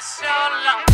so long.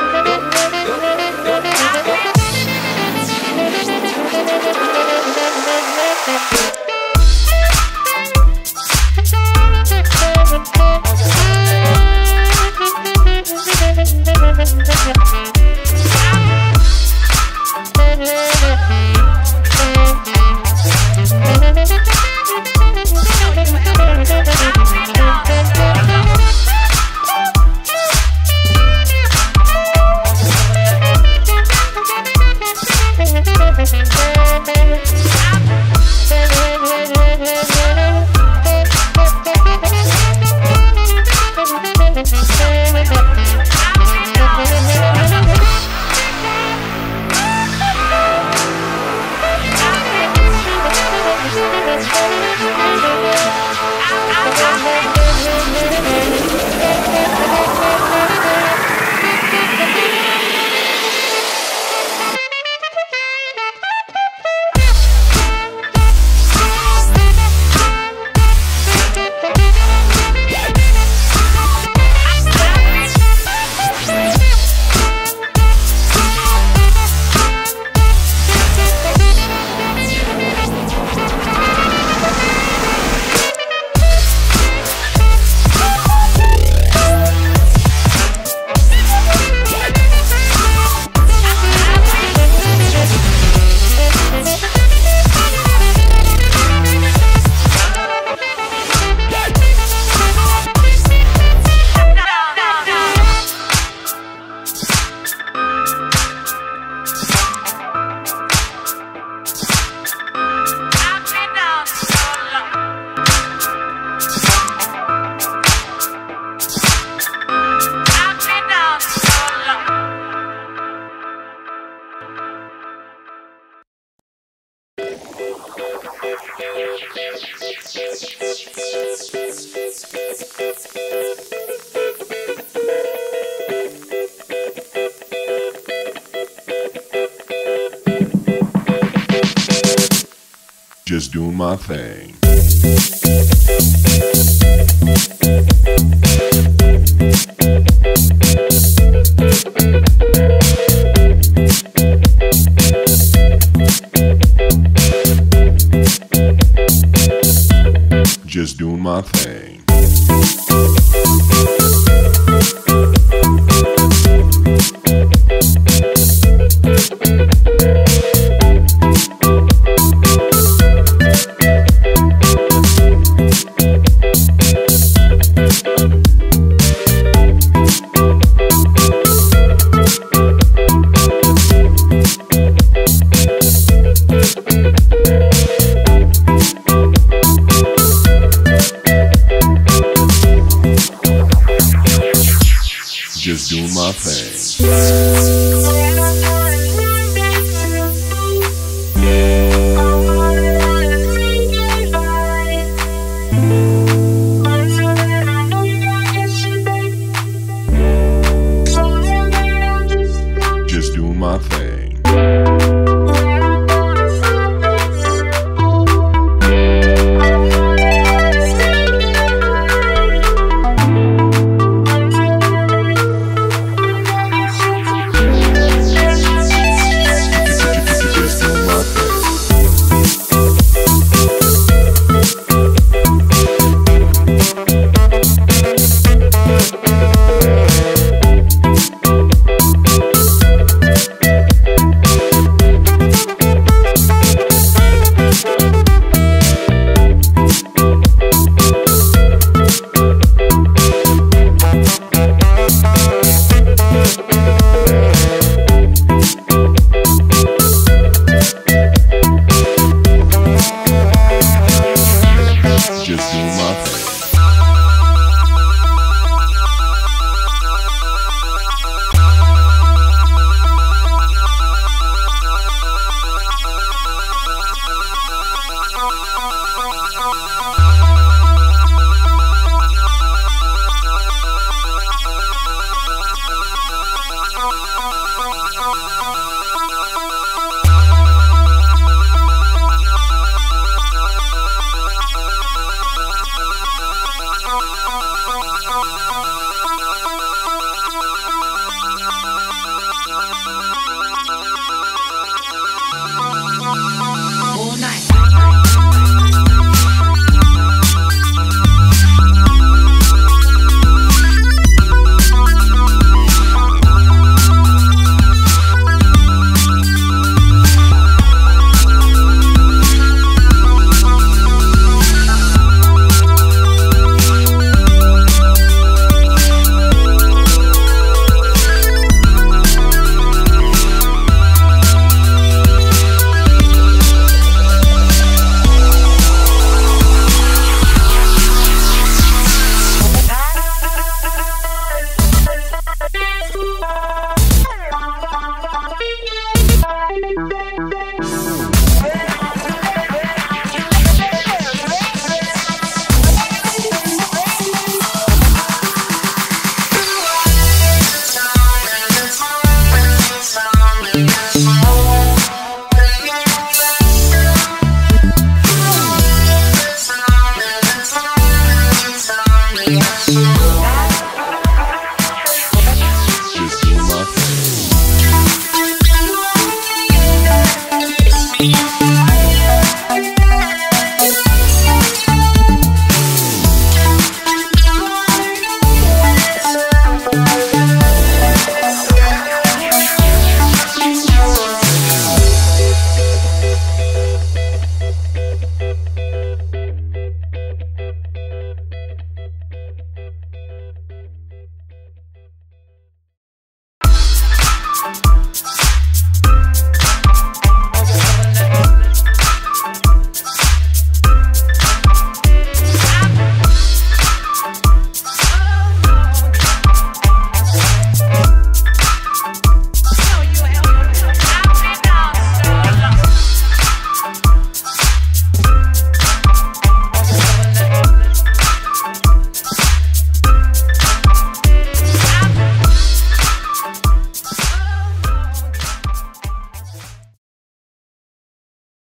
Just doing my thing.